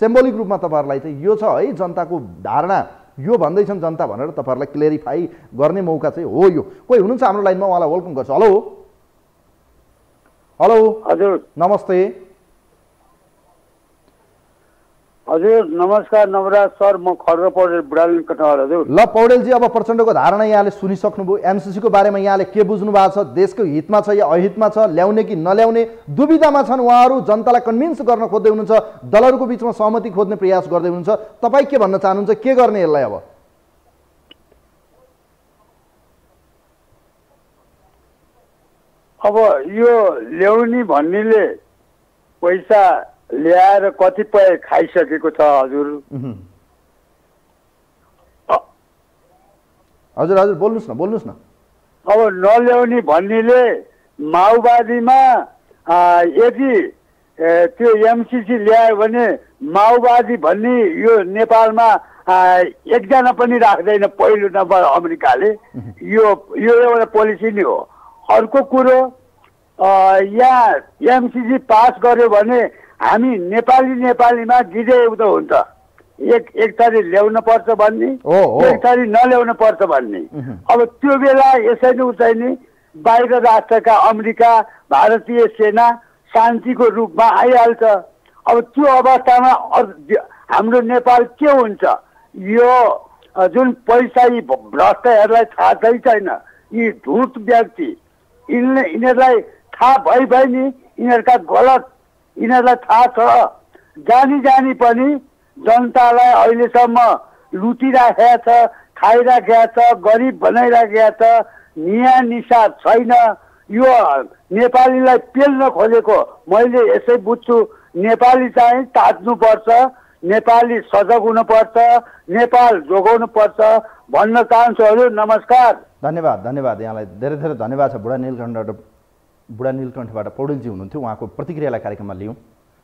सिम्बोलिक रूपमा तपाईँहरूलाई चाहिँ यो छ है जनताको धारणा। यो भन्दैछन् जनता भनेर तपाईँहरूलाई क्लियरिफाई गर्ने मौका चाहिँ हो यो। कोही हुनुहुन्छ हाम्रो लाइनमा? उहाँलाई वेलकम गर्छु। हेलो? हेलो? हजुर। नमस्ते। हजुर नमस्कार नवराज सर म खड्ग पौडेल बुढालिन कटहर हजुर। ल पौडेलजी अब प्रचण्डको धारणा यहाँले सुनिसक्नुभयो। एमसिसीको बारेमा यहाँले के बुझ्नु भएको छ? देशको हितमा छ या अहितमा छ? ल्याउने कि नल्याउने? दुविधामा छन् उहाँहरू जनतालाई कन्भिन्स गर्न खोज्दै हुनुहुन्छ। दलहरूको बिचमा सहमति खोज्ने प्रयास गर्दै हुनुहुन्छ। तपाईँ के भन्न चाहनुहुन्छ? के गर्ने यसलाई अब? अब यो ल्याउने भन्नेले पैसा ल्याएर कतिपय खाइसकेको छ हजुर? हजुर हजुर बोल्नुहोस् न बोल्नुहोस् न। अब नल्याउने भन्नेले माओवादीमा यदि त्यो एमसिसी ल्यायो भने माओवादी भन्ने यो नेपालमा एकजना पनि राख्दैन पहिलो नम्बर अमेरिकाले। यो यो एउटा पोलिसी नै हो। अर्को कुरो यहाँ एमसिसी पास गर्यो भने हामी नेपाली नेपालीमा गिजे उदो हुन्छ एक एक थरी ल्याउन पर्छ भन्ने। एक थरी नल्याउन पर्छ भन्ने। अब त्यो बेला यसै नै उचाइ नि बाहिर राष्ट्रका अमेरिका भारतीय सेना शान्तिको रूपमा आइहाल्छ अब त्यो अवस्थामा हाम्रो नेपाल के हुन्छ यो जुन पैसा यी भ्रष्टहरूलाई थाहा छै छैन यी धुत व्यक्ति यिनले यिनीहरूलाई थाहा भइ भइ नि यिनीहरूका गलत यिनीहरूलाई थाहा छ। जानी जानी पनि जनतालाई अहिलेसम्म लुटिराखेका छ खाइराखेका छ गरिब बनाइराखेका छ निया निसा छैन। यो नेपालीलाई पेल्न खोजेको मैले यसै बुझ्छु। नेपाली चाहिँ तात्नुपर्छ नेपाली सजग हुनुपर्छ नेपाल जोगाउनु पर्छ भन्न चाहन्छु। हजुर नमस्कार। धन्यवाद धन्यवाद। यहाँलाई धेरै धेरै धन्यवाद छ। बुढा नीलकण्ठबाट बुढा नीलकण्ठबाट पौडेलजी हुनुहुन्थ्यो। उहाँको प्रतिक्रियालाई कार्यक्रममा लियौँ।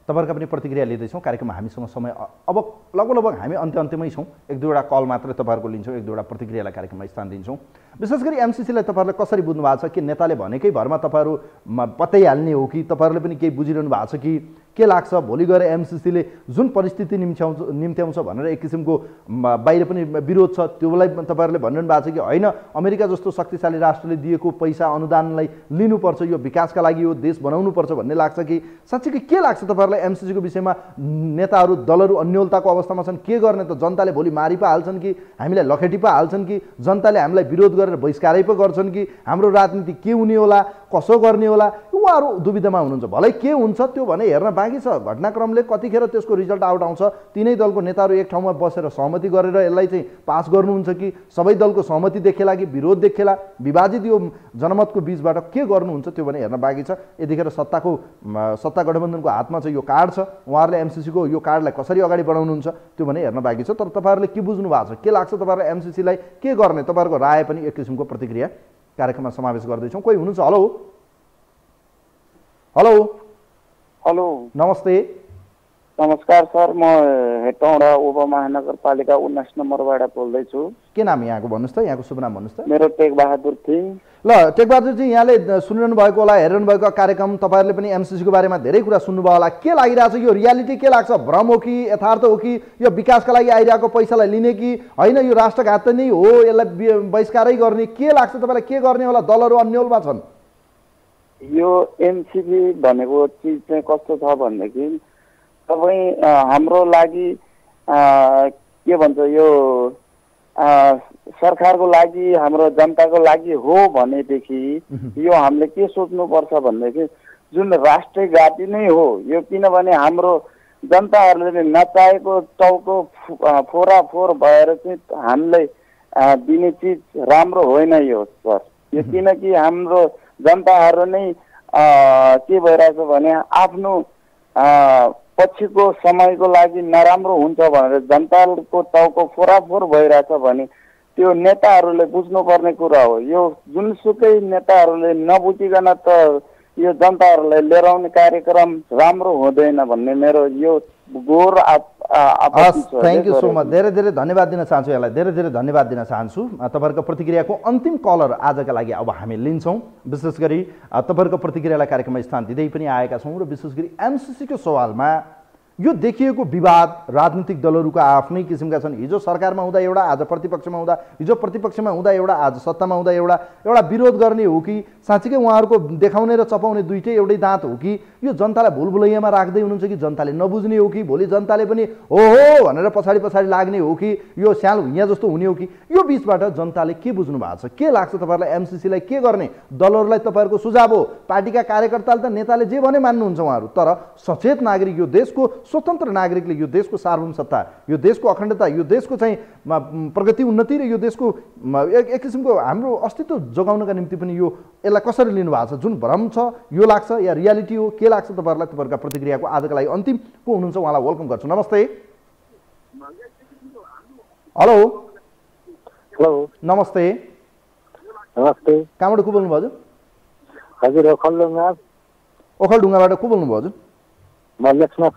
तपाईँहरूका पनि प्रतिक्रिया लिँदैछौँ। कार्यक्रममा हामीसँग समय अब लगभग लगभग हामी अन्त्य अन्त्यमै छौँ। एक दुईवटा कल मात्रै तपाईँहरूको लिन्छौँ एक दुईवटा प्रतिक्रियालाई कार्यक्रममा स्थान दिन्छौँ। विशेष गरी एमसिसीलाई तपाईँहरूले कसरी बुझ्नु भएको छ कि नेताले भनेकै भरमा तपाईँहरू पत्याइहाल्ने हो कि? तपाईँहरूले पनि केही बुझिरहनु भएको छ कि? के लाग्छ? भोलि गएर एमसिसीले जुन परिस्थिति निम्त्याउँछ निम्त्याउँछ भनेर एक किसिमको बाहिर पनि विरोध छ त्योलाई तपाईँहरूले भनिरहनु भएको छ कि होइन? अमेरिका जस्तो शक्तिशाली राष्ट्रले दिएको पैसा अनुदानलाई लिनुपर्छ यो विकासका लागि यो देश बनाउनुपर्छ भन्ने लाग्छ कि? साँच्चीकै के लाग्छ तपाईँहरूलाई एमसिसीको विषयमा? नेताहरू दलहरू अन्यलताको अवस्थामा छन् के गर्ने त? जनताले भोलि मारि हाल्छन् कि? हामीलाई लखेटी पो हाल्छन् कि? जनताले हामीलाई विरोध गरेर बहिष्कारै पो गर्छन् कि? हाम्रो राजनीति के हुने होला? कसो गर्ने होला? उहाँहरू दुविधामा हुनुहुन्छ। भलै के हुन्छ त्यो भने हेर्न बाँकी छ घटनाक्रमले कतिखेर त्यसको रिजल्ट आउट आउँछ तिनै दलको नेताहरू एक ठाउँमा बसेर सहमति गरेर यसलाई चाहिँ पास गर्नुहुन्छ कि? सबै दलको सहमति देखेला कि विरोध देखेला? विभाजित यो जनमतको बिचबाट के गर्नुहुन्छ त्यो भने हेर्न बाँकी छ। यतिखेर सत्ताको सत्ता गठबन्धनको हातमा चाहिँ यो कार्ड छ। उहाँहरूले एमसिसीको यो कार्डलाई कसरी अगाडि बढाउनुहुन्छ त्यो भने हेर्न बाँकी छ। तर तपाईँहरूले के बुझ्नु भएको छ? के लाग्छ तपाईँहरूलाई एमसिसीलाई के गर्ने? तपाईँहरूको राय पनि एक किसिमको प्रतिक्रिया कार्यक्रममा समावेश गर्दैछौँ। कोही हुनुहुन्छ? हेलो? हेलो? हेलो। नमस्ते। नमस्कार सर म हेटौँडा उपमहानगरपालिका उन्नाइस नम्बरबाट बोल्दैछु। के नाम यहाँको भन्नुहोस् त? यहाँको शुभ नाम भन्नुहोस् त? मेरो टेक बहादुर थिङ ल टेकबहादुरजी यहाँले सुनिरहनु भएको होला हेरिरहनु भएको कार्यक्रम तपाईँहरूले पनि एमसिसीको बारेमा धेरै कुरा सुन्नुभयो होला। के लागिरहेको छ यो रियालिटी? के लाग्छ? भ्रम हो कि यथार्थ हो कि यो विकासका लागि आइरहेको पैसालाई लिने कि होइन यो राष्ट्रघात नै हो यसलाई बहिष्कारै गर्ने के लाग्छ तपाईँलाई? के गर्ने होला? दलहरू अन्यलमा छन्। यो एमसिबी भनेको चिज चाहिँ कस्तो छ भनेदेखि तपाईँ हाम्रो लागि के भन्छ यो सरकारको लागि हाम्रो जनताको लागि हो भनेदेखि यो हामीले के सोच्नुपर्छ भनेदेखि जुन राष्ट्रघाती नै हो यो किनभने हाम्रो जनताहरूले नचाहेको टाउको फोराफोर भएर चाहिँ हामीलाई दिने चिज राम्रो होइन यो सर। यो किनकि हाम्रो जनताहरू नै के भइरहेछ भने आफ्नो पछिको समयको लागि नराम्रो हुन्छ भनेर जनताको टाउको फोराफोर भइरहेछ भने त्यो नेताहरूले बुझ्नुपर्ने कुरा हो। यो जुनसुकै नेताहरूले नबुझिकन त यो जनताहरूलाई लिएर आउने कार्यक्रम राम्रो हुँदैन भन्ने मेरो यो गोर हस् थ्याङ्क यू सो। मच धेरै धेरै धन्यवाद दिन चाहन्छु यसलाई धेरै धेरै धन्यवाद दिन चाहन्छु। तपाईँहरूको प्रतिक्रियाको अन्तिम कलर आजका लागि अब हामी लिन्छौँ। विशेष गरी तपाईँहरूको प्रतिक्रियालाई कार्यक्रममा स्थान दिँदै पनि आएका छौँ र विशेष गरी एमसिसीको सवालमा यो देखिएको विवाद राजनीतिक दलहरूको आफ्नै किसिमका छन्। हिजो सरकारमा हुँदा एउटा आज प्रतिपक्षमा हुँदा हिजो प्रतिपक्षमा हुँदा एउटा आज सत्तामा हुँदा एउटा एउटा विरोध गर्ने हो कि साँच्चीकै उहाँहरूको देखाउने र चपाउने दुइटै एउटै दाँत हो कि यो जनतालाई भुलभुलैयामा राख्दै हुनुहुन्छ कि जनताले नबुझ्ने हो कि भोलि जनताले पनि हो हो भनेर पछाडि पछाडि लाग्ने हो कि यो स्याल भुइँया जस्तो हुने हो कि यो बिचबाट जनताले के बुझ्नु भएको छ? के लाग्छ तपाईँहरूलाई एमसिसीलाई के गर्ने? दलहरूलाई तपाईँहरूको सुझाव हो। पार्टीका कार्यकर्ताले त नेताले जे भने मान्नुहुन्छ उहाँहरू तर सचेत नागरिक यो देशको स्वतन्त्र नागरिकले यो देशको सार्वभौम सत्ता यो देशको अखण्डता यो देशको चाहिँ प्रगति उन्नति र यो देशको एक एक किसिमको हाम्रो अस्तित्व जोगाउनका निम्ति पनि यो यसलाई कसरी लिनु भएको छ जुन भ्रम छ यो लाग्छ या रियालिटी हो के लाग्छ तपाईँहरूलाई तपाईँहरूका प्रतिक्रियाको आजको लागि अन्तिम को हुनुहुन्छ उहाँलाई वेलकम गर्छु। नमस्ते। हेलो। हेलो। नमस्ते। नमस्ते। कहाँबाट को बोल्नुभयो हजुर? हजुर ओखलडुङ्गा ओखलढुङ्गाबाट को बोल्नुभयो हजुर? म लेखनाथ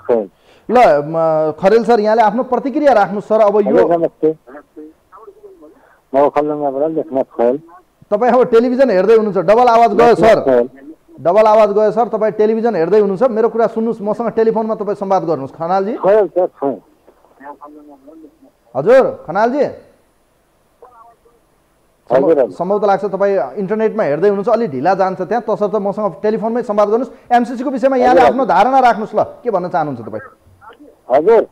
ल खरेल सर यहाँले आफ्नो प्रतिक्रिया राख्नु सर अब यो तपाईँ अब टेलिभिजन हेर्दै हुनुहुन्छ। डबल आवाज गयो सर। डबल आवाज गयो सर। तपाईँ टेलिभिजन हेर्दै हुनुहुन्छ। मेरो कुरा सुन्नुहोस्। मसँग टेलिफोनमा तपाईँ संवाद गर्नुहोस्। खनालजी? हजुर खनालजी? सम्भव- त लाग्छ तपाईँ इन्टरनेटमा हेर्दै हुनुहुन्छ। अलिक ढिला जान्छ त्यहाँ। तसर्थ मसँग टेलिफोनमै संवाद गर्नुहोस्। एमसिसीको विषयमा यहाँले आफ्नो धारणा राख्नुहोस् ल। के भन्न चाहनुहुन्छ तपाईँ? हजुर।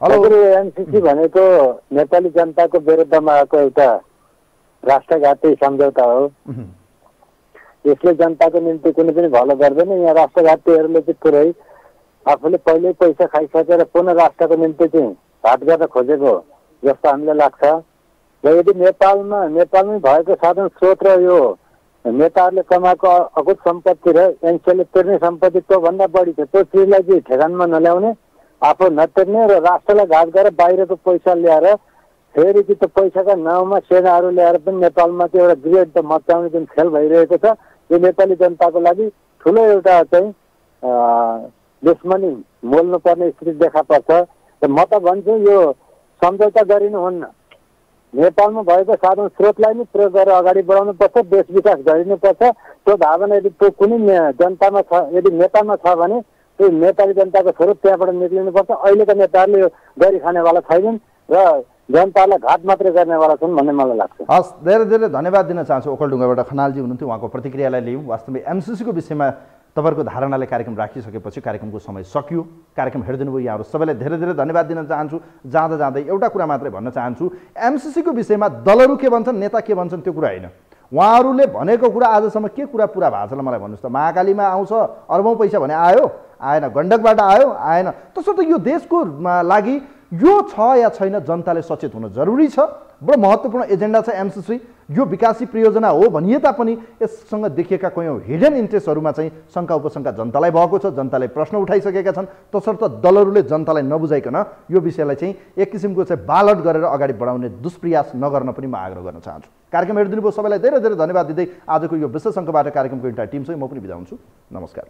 हेलो एनसिसी भनेको नेपाली जनताको विरुद्धमा आएको एउटा राष्ट्रघाती सम्झौता हो। उहुँ। यसले जनताको निम्ति कुनै पनि भलो गर्दैन। यहाँ राष्ट्रघातीहरूले चाहिँ पुरै आफूले पहिल्यै पैसा खाइसकेर पुनः राष्ट्रको निम्ति चाहिँ घाट गर्न खोजेको हो जस्तो हामीलाई लाग्छ। र यदि नेपालमा नेपालमै भएको साधन स्रोत र यो नेताहरूले कमाएको अकुत सम्पत्ति र एनसिएलले तिर्ने सम्पत्ति त्योभन्दा बढी छ त्यो चिजलाई चाहिँ ठेगानमा नल्याउने आफू नतिर्ने र राष्ट्रलाई घात गरेर बाहिरको पैसा ल्याएर फेरि चाहिँ त्यो पैसाका नाउँमा सेनाहरू ल्याएर पनि नेपालमा चाहिँ एउटा ग्रेड मचाउने जुन खेल भइरहेको छ यो नेपाली जनताको लागि ठुलो एउटा चाहिँ दुश्मनी मोल्नुपर्ने स्थिति देखा पर्छ। र म त भन्छु यो सम्झौता गरिनुहुन्न नेपालमा भएको साधन स्रोतलाई नै प्रयोग गरेर अगाडि बढाउनुपर्छ देश विकास गरिनुपर्छ त्यो भावना यदि त्यो कुनै जनतामा छ यदि नेतामा छ भने त्यो नेपाली जनताको स्वरूप त्यहाँबाट निक्लिनुपर्छ अहिलेका नेताहरूले यो गरी खानेवाला छैनन् र जनतालाई घात मात्रै गर्नेवाला छन् भन्ने मलाई लाग्छ। हस् धेरै धेरै धन्यवाद दिन चाहन्छु ओखलढुङ्गाबाट खनालजी हुनुहुन्थ्यो उहाँको प्रतिक्रियालाई लियौँ। वास्तवमै एमसिसीको विषयमा तपाईँहरूको धारणाले कार्यक्रम राखिसकेपछि कार्यक्रमको समय सकियो। कार्यक्रम हेरिदिनु भयो यहाँहरू सबैलाई धेरै धेरै धन्यवाद दिन चाहन्छु। जाँदा जाँदै एउटा कुरा मात्रै भन्न चाहन्छु। एमसिसीको विषयमा दलहरू के भन्छन् नेता के भन्छन् त्यो कुरा होइन। उहाँहरूले भनेको कुरा आजसम्म के कुरा पुरा भएको छ मलाई भन्नुहोस् त। महाकालीमा आउँछ अर्बौँ पैसा भने आयो आएन गण्डकबाट आयो आएन। तसर्थ यो देशको लागि यो छ या छैन जनताले सचेत हुन जरुरी छ। बडो महत्त्वपूर्ण एजेन्डा छ एमसिसी यो विकासी परियोजना हो भनिए तापनि यससँग देखिएका कयौँ हिडन इन्ट्रेस्टहरूमा चाहिँ शङ्का उपशङ्का जनतालाई भएको छ जनताले प्रश्न उठाइसकेका छन्। तसर्थ दलहरूले जनतालाई नबुझाइकन यो विषयलाई चाहिँ एक किसिमको चाहिँ बालट गरेर अगाडि बढाउने दुष्प्रयास नगर्न पनि म आग्रह गर्न चाहन्छु। कार्यक्रम हेरिदिनु भयो सबैलाई। धेरै धेरै धन्यवाद दिँदै आजको यो विशेष अङ्कबाट कार्यक्रमको इन्टायर टिम चाहिँ म पनि बिदा हुन्छु। नमस्कार।